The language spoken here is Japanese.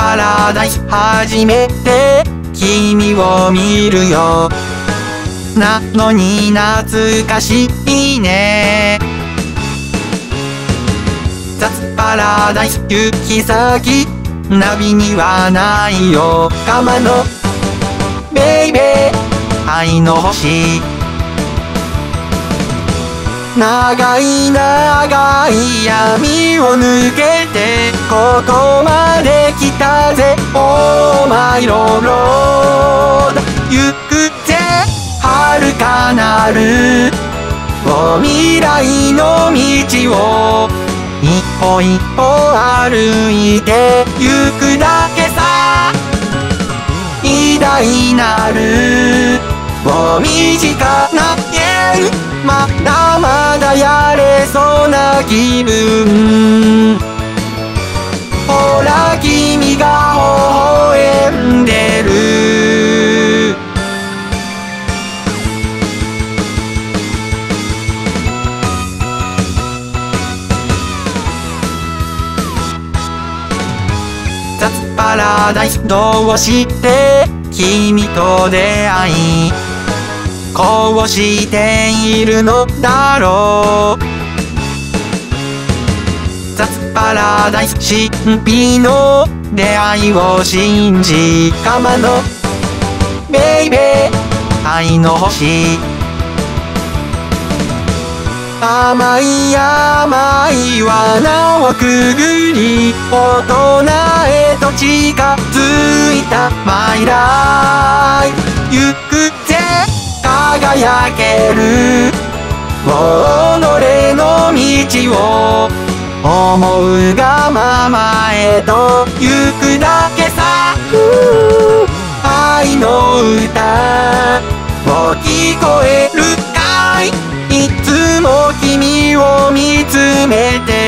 パラダイス初めて君を見るよ。なのに懐かしいね。雑パラダイス行き先。ナビにはないよ。かまのベイベー。愛の星。長い長い闇を抜けて。ここまで来たぜ。オーマイローロード。行くぜ遥かなる。未来の道を一歩一歩歩いて行くだけさ。偉大なる。もう身近な縁まだまだやれそうな気分。雑パラダイス。どうして君と出会いこうしているのだろう。雑パラダイス。神秘の出会いを信じかまのベイベー愛の星。甘い甘い罠をくぐり大人へと近づいた。マイライフ行くぜ輝ける己の道を思うがままへと行くだこ